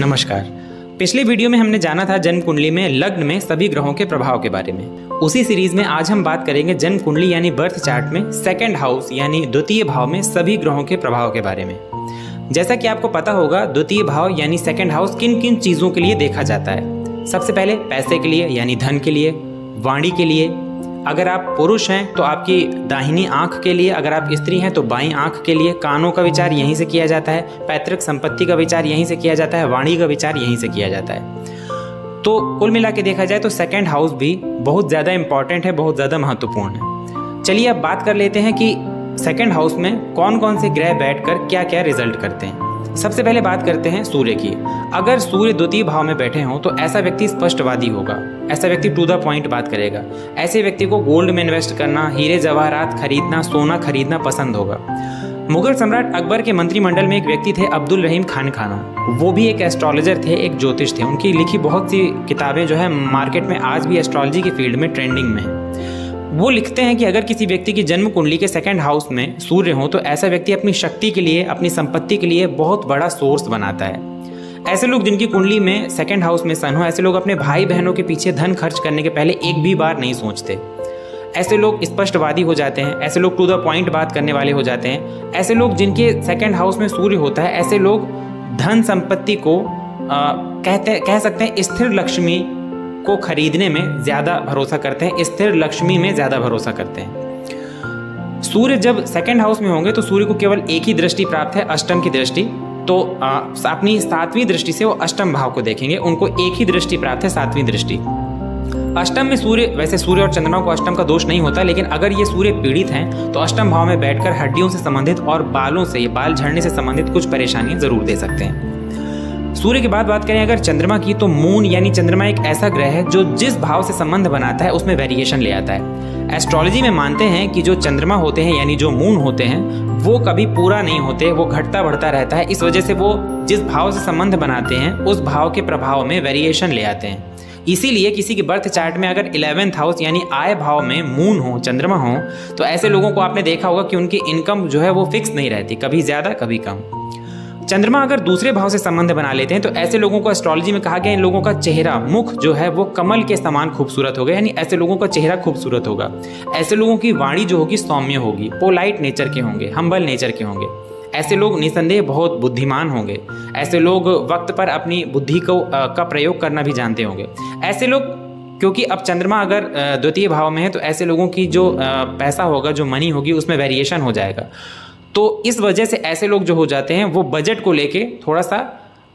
नमस्कार। पिछले वीडियो में हमने जाना था जन्म कुंडली में लग्न में सभी ग्रहों के प्रभाव के बारे में। उसी सीरीज़ में आज हम बात करेंगे जन्म कुंडली यानी बर्थ चार्ट में सेकंड हाउस यानी द्वितीय भाव में सभी ग्रहों के प्रभाव के बारे में। जैसा कि आपको पता होगा, द्वितीय भाव यानी सेकंड हाउस किन किन चीज़ों के लिए देखा जाता है। सबसे पहले पैसे के लिए यानी धन के लिए, वाणी के लिए अगर आप पुरुष हैं तो आपकी दाहिनी आँख के लिए, अगर आप स्त्री हैं तो बाई आँख के लिए कानों का विचार यहीं से किया जाता है, पैतृक संपत्ति का विचार यहीं से किया जाता है, वाणी का विचार यहीं से किया जाता है। तो कुल मिला के देखा जाए तो सेकेंड हाउस भी बहुत ज़्यादा इंपॉर्टेंट है, बहुत ज़्यादा महत्वपूर्ण है। चलिए अब बात कर लेते हैं कि सेकेंड हाउस में कौन कौन से ग्रह बैठकर क्या क्या रिज़ल्ट करते हैं। सबसे पहले बात करते हैं सूर्य की। अगर सूर्य द्वितीय भाव में बैठे हों तो ऐसा व्यक्ति स्पष्टवादी होगा। ऐसा व्यक्ति टू द पॉइंट बात करेगा। ऐसे व्यक्ति को गोल्ड में इन्वेस्ट करना, हीरे, जवाहरात खरीदना, सोना खरीदना पसंद होगा। मुगल सम्राट अकबर के मंत्रिमंडल में एक व्यक्ति थे अब्दुल रहीम खान खाना। वो भी एक एस्ट्रोलॉजर थे, एक ज्योतिष थे। उनकी लिखी बहुत सी किताबें जो है मार्केट में आज भी एस्ट्रोलॉजी की फ़ील्ड में ट्रेंडिंग में है। वो लिखते हैं कि अगर किसी व्यक्ति की जन्म कुंडली के सेकंड हाउस में सूर्य हो तो ऐसा व्यक्ति अपनी शक्ति के लिए अपनी संपत्ति के लिए बहुत बड़ा सोर्स बनाता है। ऐसे लोग जिनकी कुंडली में सेकंड हाउस में सन हो ऐसे लोग अपने भाई बहनों के पीछे धन खर्च करने के पहले एक भी बार नहीं सोचते। ऐसे लोग स्पष्टवादी हो जाते हैं ऐसे लोग टू द पॉइंट बात करने वाले हो जाते हैं। ऐसे लोग जिनके सेकेंड हाउस में सूर्य होता है ऐसे लोग धन संपत्ति को आ, कहते कह सकते हैं स्थिर लक्ष्मी को खरीदने में ज़्यादा भरोसा करते हैं स्थिर लक्ष्मी में ज़्यादा भरोसा करते हैं। सूर्य जब सेकंड हाउस में होंगे तो सूर्य को केवल एक ही दृष्टि प्राप्त है, अष्टम की दृष्टि। तो अपनी सातवीं दृष्टि से वो अष्टम भाव को देखेंगे, उनको एक ही दृष्टि प्राप्त है, सातवीं दृष्टि। अष्टम में सूर्य, वैसे सूर्य और चंद्रमा को अष्टम का दोष नहीं होता, लेकिन अगर ये सूर्य पीड़ित हैं तो अष्टम भाव में बैठकर हड्डियों से संबंधित और बालों से बाल झड़ने से संबंधित कुछ परेशानियाँ ज़रूर दे सकते हैं। सूर्य की बात बात करें अगर चंद्रमा की तो मून यानी चंद्रमा एक ऐसा ग्रह है जो जिस भाव से संबंध बनाता है, उसमें वेरिएशन ले आता है। एस्ट्रोलॉजी में मानते हैं कि जो चंद्रमा होते हैं, यानी जो मून होते हैं, वो कभी पूरा नहीं होते, वो घटता बढ़ता रहता है, इस वजह से वो जिस भाव से संबंध बनाते हैं, उस भाव के प्रभाव में वेरिएशन ले आते हैं। इसीलिए किसी के बर्थ चार्ट में अगर इलेवेंथ हाउस यानी आय भाव में मून हो, चंद्रमा हो तो ऐसे लोगों को आपने देखा होगा कि उनकी इनकम जो है वो फिक्स नहीं रहती, कभी ज़्यादा, कभी कम। चंद्रमा अगर दूसरे भाव से संबंध बना लेते हैं तो ऐसे लोगों को एस्ट्रोलॉजी में कहा गया, इन लोगों का चेहरा मुख जो है, वो कमल के समान खूबसूरत होगा यानी ऐसे लोगों का चेहरा खूबसूरत होगा। ऐसे लोगों की वाणी जो होगी, सौम्य होगी पोलाइट नेचर के होंगे हम्बल नेचर के होंगे। ऐसे लोग निसंदेह बहुत बुद्धिमान होंगे। ऐसे लोग वक्त पर अपनी बुद्धि को का प्रयोग करना भी जानते होंगे। ऐसे लोग, क्योंकि अब चंद्रमा अगर द्वितीय भाव में है तो ऐसे लोगों की जो पैसा होगा, जो मनी होगी, उसमें वेरिएशन हो जाएगा। तो इस वजह से ऐसे लोग जो हो जाते हैं, वो बजट को लेके थोड़ा सा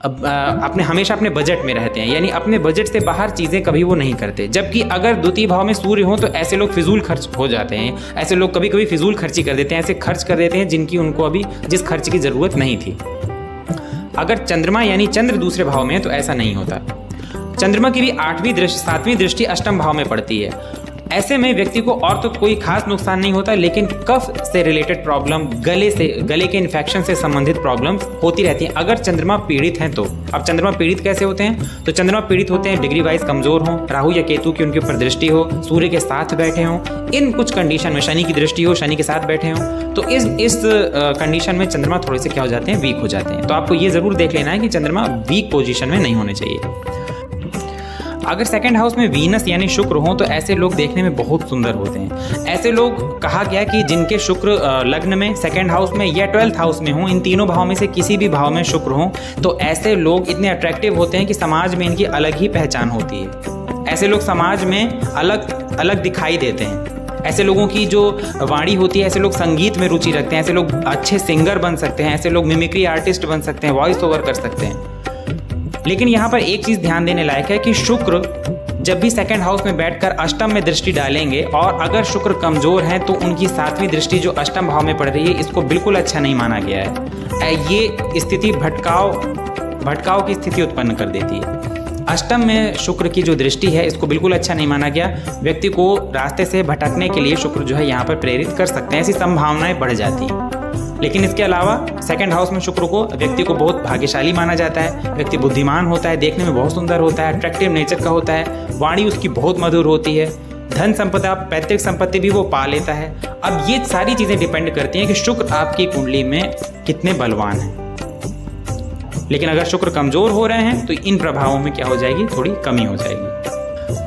अपने, हमेशा अपने बजट में रहते हैं। यानी अपने बजट से बाहर चीज़ें कभी वो नहीं करते। जबकि अगर द्वितीय भाव में सूर्य हो तो ऐसे लोग फिजूल खर्च हो जाते हैं। ऐसे लोग कभी कभी फिजूल खर्ची कर देते हैं, ऐसे खर्च कर देते हैं, जिनकी उनको अभी जिस खर्च की ज़रूरत नहीं थी। अगर चंद्रमा यानी चंद्र दूसरे भाव में है तो ऐसा नहीं होता। चंद्रमा की भी आठवीं दृष्टि, सातवीं दृष्टि अष्टम भाव में पड़ती है। ऐसे में व्यक्ति को और तो कोई खास नुकसान नहीं होता, लेकिन कफ से रिलेटेड प्रॉब्लम गले से, गले के इन्फेक्शन से संबंधित प्रॉब्लम होती रहती है। अगर चंद्रमा पीड़ित हैं तो। अब चंद्रमा पीड़ित कैसे होते हैं? तो चंद्रमा पीड़ित होते हैं, डिग्री वाइज कमज़ोर हो, राहु या केतु की उनके ऊपर दृष्टि हो, सूर्य के साथ बैठे हों, इन कुछ कंडीशन में शनि की दृष्टि हो, शनि के साथ बैठे हों तो इस इस कंडीशन में चंद्रमा थोड़े से क्या हो जाते हैं? वीक हो जाते हैं। तो आपको ये ज़रूर देख लेना है कि चंद्रमा वीक पोजिशन में नहीं होने चाहिए। अगर सेकंड हाउस में वीनस यानी शुक्र हो तो ऐसे लोग देखने में बहुत सुंदर होते हैं। ऐसे लोग, कहा गया कि जिनके शुक्र लग्न में सेकंड हाउस में या ट्वेल्थ हाउस में हो, इन तीनों भाव में से किसी भी भाव में शुक्र हो तो ऐसे लोग इतने अट्रैक्टिव होते हैं कि समाज में इनकी अलग ही पहचान होती है। ऐसे लोग समाज में अलग अलग दिखाई देते हैं। ऐसे लोगों की जो वाणी होती है, ऐसे लोग संगीत में रुचि रखते हैं, ऐसे लोग अच्छे सिंगर बन सकते हैं, ऐसे लोग मिमिक्री आर्टिस्ट बन सकते हैं वॉइस ओवर कर सकते हैं। लेकिन यहाँ पर एक चीज़ ध्यान देने लायक है कि शुक्र जब भी सेकंड हाउस में बैठकर अष्टम में दृष्टि डालेंगे और अगर शुक्र कमज़ोर हैं तो उनकी सातवीं दृष्टि जो अष्टम भाव में पड़ रही है, इसको बिल्कुल अच्छा नहीं माना गया है। ये स्थिति भटकाव भटकाव की स्थिति उत्पन्न कर देती है। अष्टम में शुक्र की जो दृष्टि है, इसको बिल्कुल अच्छा नहीं माना गया। व्यक्ति को रास्ते से भटकने के लिए शुक्र जो है, यहाँ पर प्रेरित कर सकते हैं, ऐसी संभावनाएँ बढ़ जाती हैं। लेकिन इसके अलावा सेकंड हाउस में शुक्र को व्यक्ति को बहुत भाग्यशाली माना जाता है। व्यक्ति बुद्धिमान होता है, देखने में बहुत सुंदर होता है अट्रैक्टिव नेचर का होता है, वाणी उसकी बहुत मधुर होती है। धन संपदा, पैतृक संपत्ति भी वो पा लेता है। अब ये सारी चीज़ें डिपेंड करती हैं कि शुक्र आपकी कुंडली में कितने बलवान हैं। लेकिन अगर शुक्र कमज़ोर हो रहे हैं तो इन प्रभावों में क्या हो जाएगी? थोड़ी कमी हो जाएगी।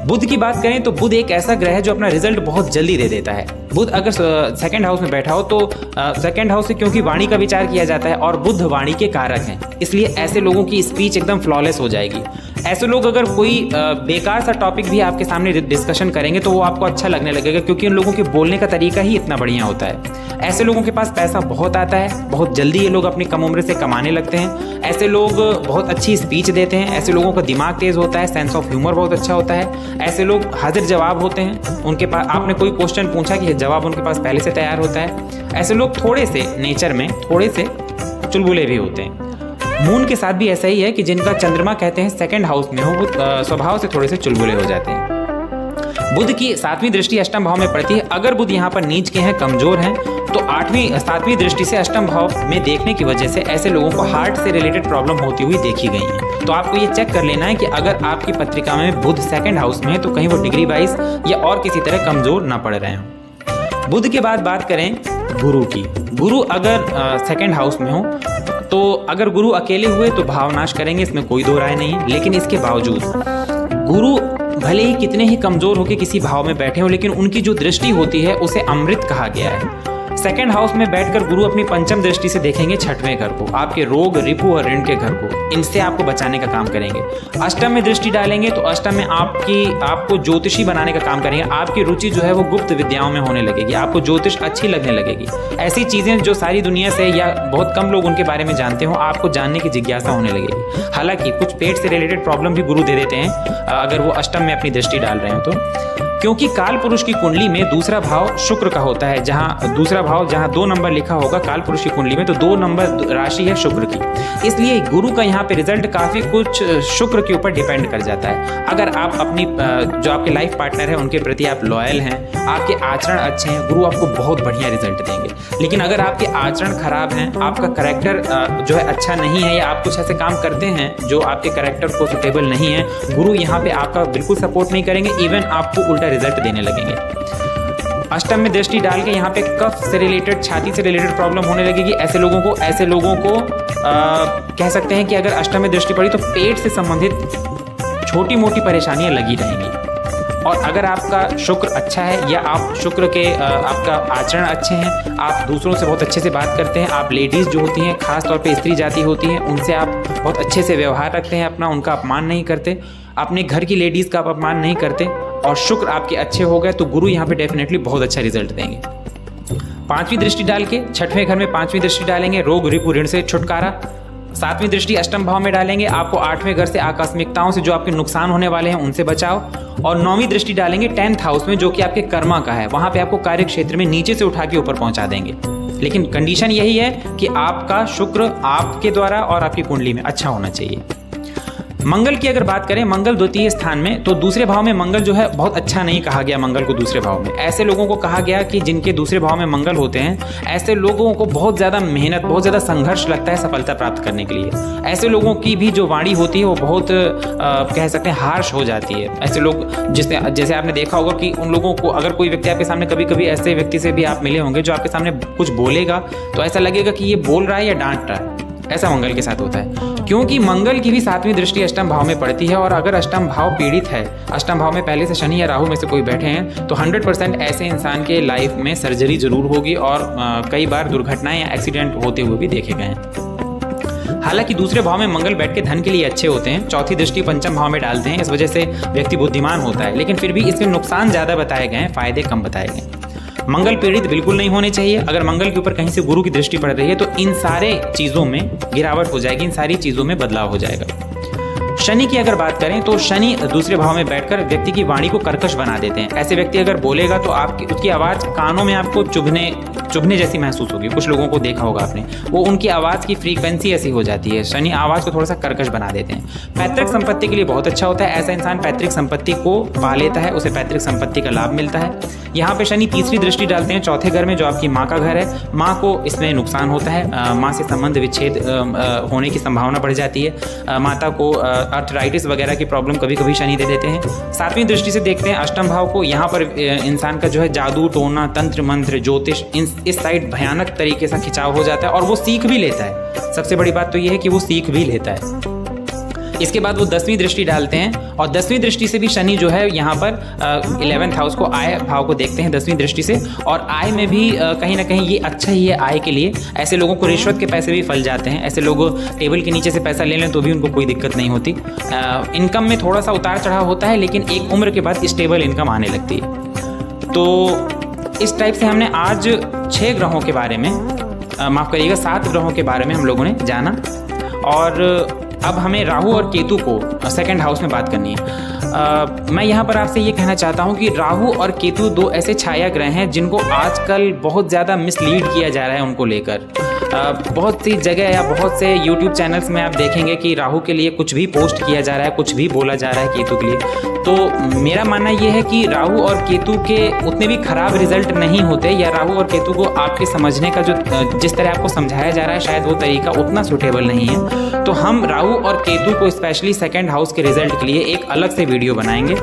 बुध की बात करें तो बुध एक ऐसा ग्रह है जो अपना रिज़ल्ट बहुत जल्दी दे देता है। बुध अगर सेकंड हाउस में बैठा हो तो सेकंड हाउस से क्योंकि वाणी का विचार किया जाता है और बुध वाणी के कारक हैं, इसलिए ऐसे लोगों की स्पीच एकदम फ्लॉलेस हो जाएगी। ऐसे लोग अगर कोई बेकार सा टॉपिक भी आपके सामने डिस्कशन करेंगे तो वो आपको अच्छा लगने लगेगा क्योंकि उन लोगों के बोलने का तरीका ही इतना बढ़िया होता है। ऐसे लोगों के पास पैसा बहुत आता है, बहुत जल्दी ये लोग अपनी कम उम्र से कमाने लगते हैं। ऐसे लोग बहुत अच्छी स्पीच देते हैं, ऐसे लोगों का दिमाग तेज होता है सेंस ऑफ़ ह्यूमर बहुत अच्छा होता है। ऐसे लोग हाजिर जवाब होते हैं, उनके पास आपने कोई क्वेश्चन पूछा कि जवाब उनके पास पहले से तैयार होता है? ऐसे लोग थोड़े से नेचर में थोड़े से चुलबुले भी होते हैं। मून के साथ भी ऐसा ही है कि जिनका चंद्रमा कहते हैं सेकंड हाउस में हो, वो स्वभाव से थोड़े से चुलबुले हो जाते हैं। बुद्ध की सातवीं दृष्टि अष्टम भाव में पड़ती है। अगर बुद्ध यहाँ पर नीच के हैं, कमज़ोर हैं तो आठवीं, सातवीं दृष्टि से अष्टम भाव में देखने की वजह से ऐसे लोगों को हार्ट से रिलेटेड प्रॉब्लम होती हुई देखी गई है। तो आपको ये चेक कर लेना है कि अगर आपकी पत्रिका में बुद्ध सेकंड हाउस में है तो कहीं वो डिग्री वाइज या और किसी तरह कमज़ोर ना पड़ रहे हो। बुद्ध के बाद बात करें गुरु की। गुरु अगर सेकंड हाउस में हो तो अगर गुरु अकेले हुए तो भावनाश करेंगे, इसमें कोई दो राय नहीं, लेकिन इसके बावजूद। गुरु भले ही कितने ही कमज़ोर होकर किसी भाव में बैठे हो, लेकिन उनकी जो दृष्टि होती है, उसे अमृत कहा गया है। सेकंड हाउस में बैठकर गुरु अपनी पंचम दृष्टि से देखेंगे छठवें घर को, आपके रोग, रिपु और ऋण के घर को। इनसे आपको बचाने का काम करेंगे। अष्टम में दृष्टि डालेंगे तो अष्टम में आपकी, आपको ज्योतिषी बनाने का काम करेंगे। आपकी रुचि जो है वो गुप्त विद्याओं में होने लगेगी, आपको ज्योतिष अच्छी लगने लगेगी। ऐसी चीज़ें जो सारी दुनिया से या बहुत कम लोग उनके बारे में जानते हो, आपको जानने की जिज्ञासा होने लगेगी। हालाँकि कुछ पेट से रिलेटेड प्रॉब्लम भी गुरु दे देते हैं अगर वो अष्टम में अपनी दृष्टि डाल रहे हो तो। क्योंकि काल पुरुष की कुंडली में दूसरा भाव शुक्र का होता है, जहाँ दूसरा भाव, जहाँ दो नंबर लिखा होगा काल पुरुष की कुंडली में तो दो नंबर राशि है शुक्र की। इसलिए गुरु का यहाँ पे रिज़ल्ट काफ़ी कुछ शुक्र के ऊपर डिपेंड कर जाता है। अगर आप अपनी जो आपके लाइफ पार्टनर है, उनके प्रति आप लॉयल हैं, आपके आचरण अच्छे हैं, गुरु आपको बहुत बढ़िया रिज़ल्ट देंगे। लेकिन अगर आपके आचरण खराब हैं, आपका करेक्टर जो है अच्छा नहीं है, या आप कुछ ऐसे काम करते हैं, जो आपके करेक्टर को सुटेबल नहीं है, गुरु यहाँ पे आपका बिल्कुल सपोर्ट नहीं करेंगे इवन आपको उल्टा रिज़ल्ट देने लगेंगे। अष्टम में दृष्टि डाल के यहाँ पे कफ से रिलेटेड छाती से रिलेटेड प्रॉब्लम होने लगेगी। ऐसे लोगों को ऐसे लोगों को आ, कह सकते हैं कि अगर अष्टम में दृष्टि पड़ी तो पेट से संबंधित छोटी मोटी परेशानियाँ लगी रहेंगी। और अगर आपका शुक्र अच्छा है या आप शुक्र के आपका आचरण अच्छे हैं आप दूसरों से बहुत अच्छे से बात करते हैं आप लेडीज़ जो होती हैं खास तौर पे स्त्री जाति होती हैं उनसे आप बहुत अच्छे से व्यवहार रखते हैं अपना उनका अपमान नहीं करते। अपने घर की लेडीज़ का आप अपमान नहीं करते। और शुक्र आपके अच्छे हो गए तो गुरु यहाँ पे डेफिनेटली बहुत अच्छा रिज़ल्ट देंगे। पांचवी दृष्टि डाल के, छठवें घर में पांचवी दृष्टि डालेंगे, रोग रिपु ऋण से छुटकारा। सातवीं दृष्टि अष्टम भाव में डालेंगे, आपको आठवें घर से आकस्मिकताओं से जो आपके नुकसान होने वाले हैं, उनसे बचाओ। और नौवीं दृष्टि डालेंगे, टेंथ हाउस में, जो कि आपके कर्मा का है, वहाँ पे आपको कार्य क्षेत्र में नीचे से उठा के ऊपर पहुँचा देंगे। लेकिन कंडीशन यही है कि आपका शुक्र आपके द्वारा और आपकी कुंडली में अच्छा होना चाहिए। मंगल की अगर बात करें मंगल द्वितीय स्थान में तो दूसरे भाव में मंगल जो है बहुत अच्छा नहीं कहा गया मंगल को दूसरे भाव में। ऐसे लोगों को कहा गया कि जिनके दूसरे भाव में मंगल होते हैं ऐसे लोगों को बहुत ज़्यादा मेहनत बहुत ज़्यादा संघर्ष लगता है सफलता प्राप्त करने के लिए। ऐसे लोगों की भी जो वाणी होती है वो बहुत आ, कह सकते हैं हार्श हो जाती है। ऐसे लोग जिसने जैसे आपने देखा होगा कि उन लोगों को अगर कोई व्यक्ति आपके सामने कभी कभी ऐसे व्यक्ति से भी आप मिले होंगे जो आपके सामने कुछ बोलेगा तो ऐसा लगेगा कि ये बोल रहा है या डांट रहा है। ऐसा मंगल के साथ होता है। क्योंकि मंगल की भी सातवीं दृष्टि अष्टम भाव में पड़ती है और अगर अष्टम भाव पीड़ित है अष्टम भाव में पहले से शनि या राहु में से कोई बैठे हैं तो 100 परसेंट ऐसे इंसान के लाइफ में सर्जरी ज़रूर होगी और आ, कई बार दुर्घटनाएँ या एक्सीडेंट होते हुए भी देखे गए हैं। हालाँकि दूसरे भाव में मंगल बैठ के धन के लिए अच्छे होते हैं चौथी दृष्टि पंचम भाव में डालते हैं इस वजह से व्यक्ति बुद्धिमान होता है लेकिन फिर भी इसमें नुकसान ज़्यादा बताए गए हैं फ़ायदे कम बताए गए मंगल पीड़ित बिल्कुल नहीं होने चाहिए। अगर मंगल के ऊपर कहीं से गुरु की दृष्टि पड़ रही है तो इन सारे चीज़ों में गिरावट हो जाएगी, इन सारी चीज़ों में बदलाव हो जाएगा। शनि की अगर बात करें तो शनि दूसरे भाव में बैठकर व्यक्ति की वाणी को कर्कश बना देते हैं। ऐसे व्यक्ति अगर बोलेगा तो आपकी, उसकी आवाज़ कानों में आपको चुभने चुभने जैसी महसूस होगी। कुछ लोगों को देखा होगा आपने। वो उनकी आवाज़ की फ्रीक्वेंसी ऐसी हो जाती है। शनि आवाज़ को थोड़ा सा कर्कश बना देते हैं। पैतृक संपत्ति के लिए बहुत अच्छा होता है। ऐसा इंसान पैतृक संपत्ति को पा लेता है। उसे पैतृक संपत्ति का लाभ मिलता है। यहाँ पे शनि तीसरी दृष्टि डालते हैं। चौथे घर में जो आपकी माँ का घर है, माँ को इसमें नुकसान होता है। माँ से संबंध विच्छेद होने की संभावना बढ़ जाती है। माता को अर्थराइटिस वगैरह की प्रॉब्लम कभी कभी शनि दे देते हैं। सातवीं दृष्टि से देखते हैं, अष्टम भाव को यहाँ पर इंसान का जो है जादू, टोना, तंत्र, मंत्र, ज्योतिष, इस साइड भयानक तरीके से खिंचाव हो जाता है और वो सीख भी लेता है। सबसे बड़ी बात तो ये है कि वो सीख भी लेता है। इसके बाद वो दसवीं दृष्टि डालते हैं और दसवीं दृष्टि से भी शनि जो है यहाँ पर इलेवेंथ हाउस को, आय भाव को देखते हैं दसवीं दृष्टि से और आय में भी कहीं ना कहीं ये अच्छा ही है आय के लिए। ऐसे लोगों को रिश्वत के पैसे भी फल जाते हैं। ऐसे लोग टेबल के नीचे से पैसा ले लें तो भी उनको कोई दिक्कत नहीं होती। इनकम में थोड़ा सा उतार चढ़ाव होता है लेकिन एक उम्र के बाद स्टेबल इनकम आने लगती है। तो इस टाइप से हमने आज छः ग्रहों के बारे में माफ़ करिएगा, सात ग्रहों के बारे में हम लोगों ने जाना। और अब हमें राहु और केतु को सेकंड हाउस में बात करनी है। आ, मैं यहाँ पर आपसे ये कहना चाहता हूँ कि राहु और केतु दो ऐसे छाया ग्रह हैं जिनको आजकल बहुत ज़्यादा मिसलीड किया जा रहा है उनको लेकर। बहुत सी जगह या बहुत से यूट्यूब चैनल्स में आप देखेंगे कि राहु के लिए कुछ भी पोस्ट किया जा रहा है, कुछ भी बोला जा रहा है केतु के लिए। तो मेरा मानना यह है कि राहु और केतु के उतने भी खराब रिज़ल्ट नहीं होते या राहु और केतु को आपके समझने का जो जिस तरह आपको समझाया जा रहा है, शायद वो तरीका उतना सुटेबल नहीं है। तो हम राहु और केतु को स्पेशली सेकेंड हाउस के रिज़ल्ट के लिए एक अलग से वीडियो बनाएँगे।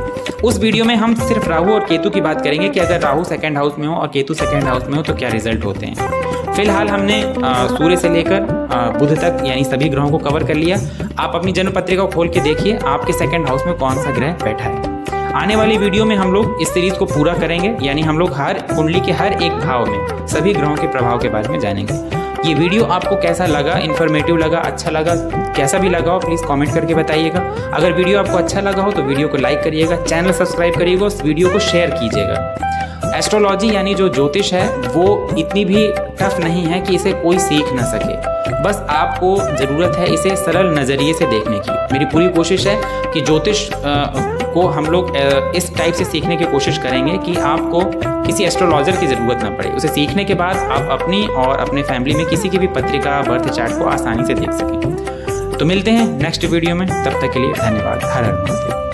उस वीडियो में हम सिर्फ़ राहु और केतु की बात करेंगे कि अगर राहु सेकेंड हाउस में हो और केतु सेकेंड हाउस में हो तो क्या रिज़ल्ट होते हैं। फ़िलहाल हमने सूर्य से लेकर बुध तक यानी सभी ग्रहों को कवर कर लिया। आप अपनी जन्म पत्रिका खोल के देखिए, आपके सेकंड हाउस में कौन सा ग्रह बैठा है। आने वाली वीडियो में हम लोग इस सीरीज़ को पूरा करेंगे, यानी हम लोग हर कुंडली के हर एक भाव में, सभी ग्रहों के प्रभाव के बारे में जानेंगे। ये वीडियो आपको कैसा लगा इन्फॉर्मेटिव लगा अच्छा लगा, कैसा भी लगा हो प्लीज़ कमेंट करके बताइएगा। अगर वीडियो आपको अच्छा लगा हो तो वीडियो को लाइक करिएगा चैनल सब्सक्राइब करिएगा उस वीडियो को शेयर कीजिएगा। एस्ट्रोलॉजी यानी जो ज्योतिष है, वो इतनी भी टफ नहीं है कि इसे कोई सीख ना सके। बस आपको ज़रूरत है इसे सरल नज़रिए से देखने की। मेरी पूरी कोशिश है कि ज्योतिष को हम लोग इस टाइप से सीखने की कोशिश करेंगे कि आपको किसी एस्ट्रोलॉजर की ज़रूरत ना पड़े। उसे सीखने के बाद आप अपनी और अपने फैमिली में किसी की भी पत्रिका बर्थ चार्ट को आसानी से देख सकें। तो मिलते हैं नेक्स्ट वीडियो में। तब तक के लिए धन्यवाद। हर हर